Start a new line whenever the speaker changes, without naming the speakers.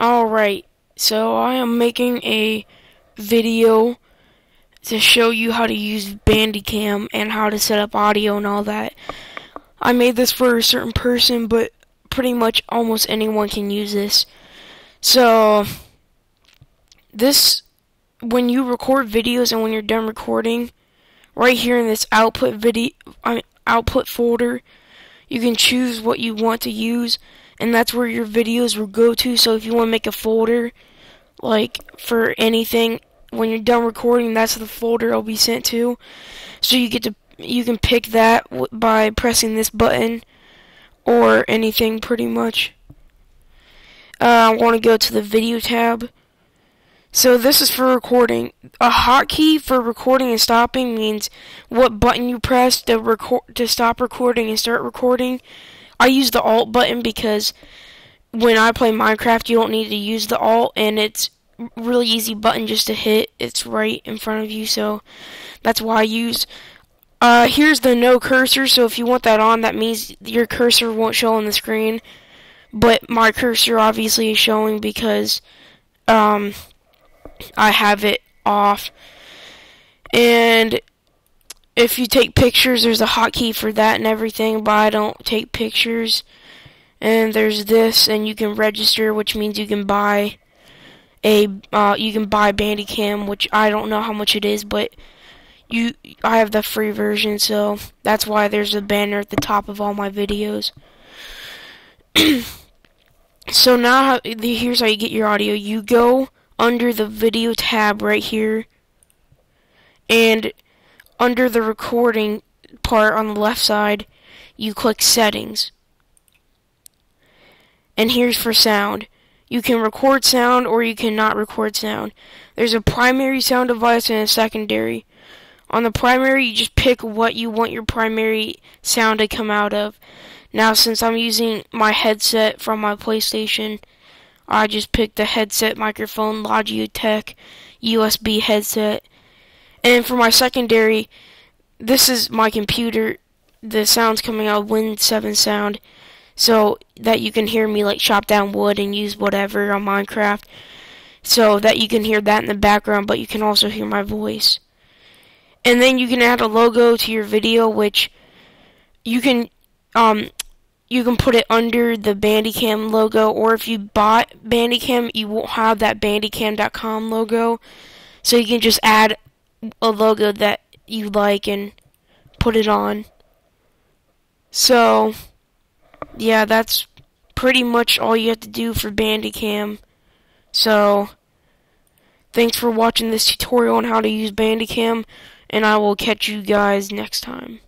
Alright, so I am making a video to show you how to use Bandicam and how to set up audio and all that. I made this for a certain person, but pretty much almost anyone can use this. So, this, when you record videos and when you're done recording, right here in this output video, output folder, you can choose what you want to use and that's where your videos will go to. So if you want to make a folder, like for anything, when you're done recording, that's the folder it'll be sent to. So you get to you can pick that by pressing this button or anything pretty much. Uh, I want to go to the video tab. So this is for recording. A hotkey for recording and stopping means what button you press to record to stop recording and start recording. I use the alt button because when I play Minecraft, you don't need to use the alt, and it's really easy button just to hit. It's right in front of you, so that's why I use. Uh, here's the no cursor, so if you want that on, that means your cursor won't show on the screen. But my cursor obviously is showing because um, I have it off. And if you take pictures, there's a hotkey for that and everything, but I don't take pictures. And there's this, and you can register, which means you can buy a uh, you can buy Bandicam, which I don't know how much it is, but you I have the free version, so that's why there's a banner at the top of all my videos. so now here's how you get your audio. You go under the video tab right here, and under the recording part on the left side, you click settings. And here's for sound. You can record sound or you cannot record sound. There's a primary sound device and a secondary. On the primary, you just pick what you want your primary sound to come out of. Now, since I'm using my headset from my PlayStation, I just picked the headset microphone Logitech USB headset and for my secondary, this is my computer. The sound's coming out Win 7 sound. So that you can hear me like chop down wood and use whatever on Minecraft. So that you can hear that in the background, but you can also hear my voice. And then you can add a logo to your video, which you can um, you can put it under the Bandicam logo, or if you bought Bandicam, you won't have that Bandicam.com logo. So you can just add a logo that you like and put it on. So, yeah, that's pretty much all you have to do for Bandicam. So, thanks for watching this tutorial on how to use Bandicam, and I will catch you guys next time.